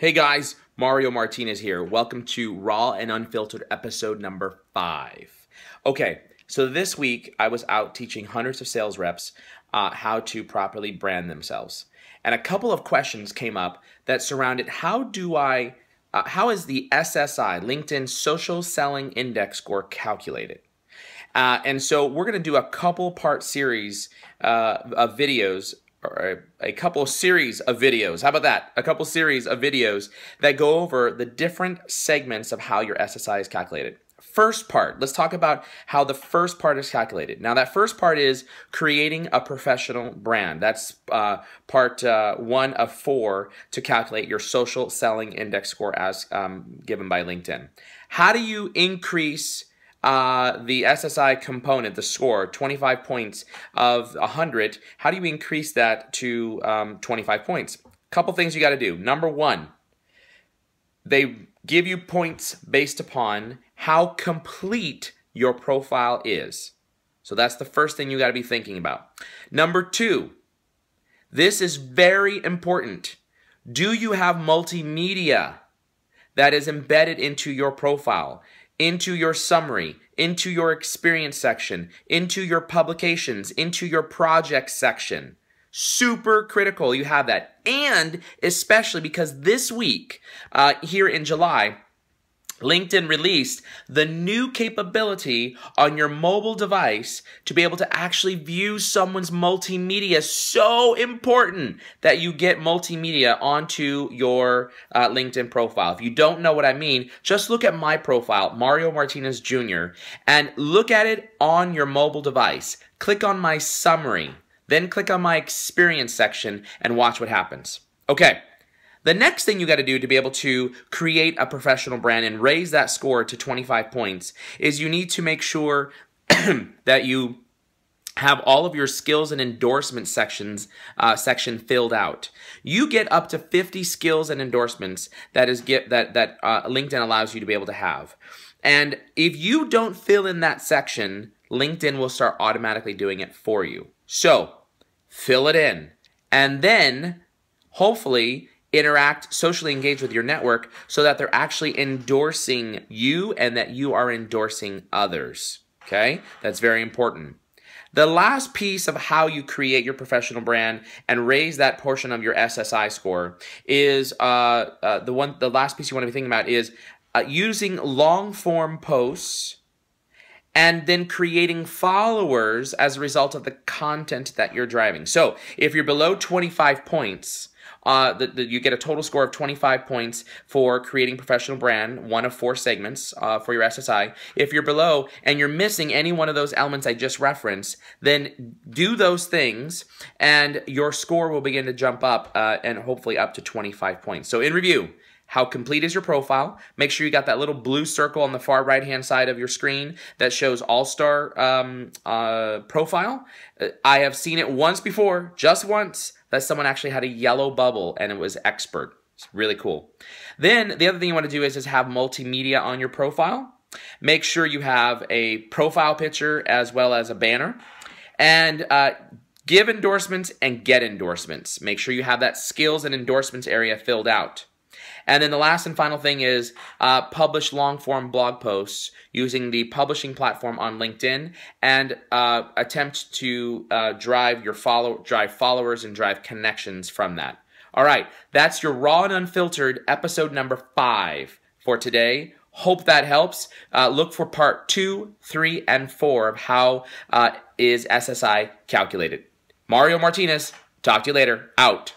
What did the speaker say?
Hey guys, Mario Martinez here. Welcome to Raw and Unfiltered episode number five. Okay, so this week I was out teaching hundreds of sales reps uh, how to properly brand themselves. And a couple of questions came up that surrounded how do I, uh, how is the SSI, LinkedIn Social Selling Index score calculated? Uh, and so we're going to do a couple part series uh, of videos or a, couple series of videos. How about that? A couple series of videos that go over the different segments of how your SSI is calculated. First part, let's talk about how the first part is calculated. Now, that first part is creating a professional brand. That's uh, part uh, one of four to calculate your social selling index score as um, given by LinkedIn. How do you increase uh, the SSI component, the score, 25 points of 100, how do you increase that to um, 25 points? Couple things you got to do. Number one, they give you points based upon how complete your profile is. So that's the first thing you got to be thinking about. Number two, this is very important. Do you have multimedia that is embedded into your profile? Into your summary, into your experience section, into your publications, into your project section. Super critical you have that. And especially because this week, uh, here in July, LinkedIn released the new capability on your mobile device to be able to actually view someone's multimedia. So important that you get multimedia onto your uh, LinkedIn profile. If you don't know what I mean, just look at my profile, Mario Martinez Jr., and look at it on your mobile device. Click on my summary, then click on my experience section and watch what happens. Okay. The next thing you got to do to be able to create a professional brand and raise that score to 25 points is you need to make sure that you have all of your skills and endorsement sections uh, section filled out. You get up to 50 skills and endorsements that is get that that uh, LinkedIn allows you to be able to have. And if you don't fill in that section, LinkedIn will start automatically doing it for you. So, fill it in. And then hopefully interact, socially engage with your network so that they're actually endorsing you and that you are endorsing others. Okay? That's very important. The last piece of how you create your professional brand and raise that portion of your SSI score is uh, uh, the one. The last piece you want to be thinking about is uh, using long form posts and then creating followers as a result of the content that you're driving. So if you're below 25 points, uh, the, the, you get a total score of 25 points for creating professional brand, one of four segments uh, for your SSI. If you're below and you're missing any one of those elements I just referenced, then do those things and your score will begin to jump up uh, and hopefully up to 25 points. So in review, how complete is your profile? Make sure you got that little blue circle on the far right hand side of your screen that shows All Star um, uh, profile. Uh, I have seen it once before, just once, that someone actually had a yellow bubble and it was expert. It's really cool. Then the other thing you want to do is, is have multimedia on your profile. Make sure you have a profile picture as well as a banner. And uh, give endorsements and get endorsements. Make sure you have that skills and endorsements area filled out. And then the last and final thing is uh, publish long form blog posts using the publishing platform on LinkedIn and uh, attempt to uh, drive your follow drive followers and drive connections from that. All right, that's your raw and unfiltered episode number five for today. Hope that helps. Uh, look for part two, three, and four of how uh, is SSI calculated. Mario Martinez, talk to you later. Out.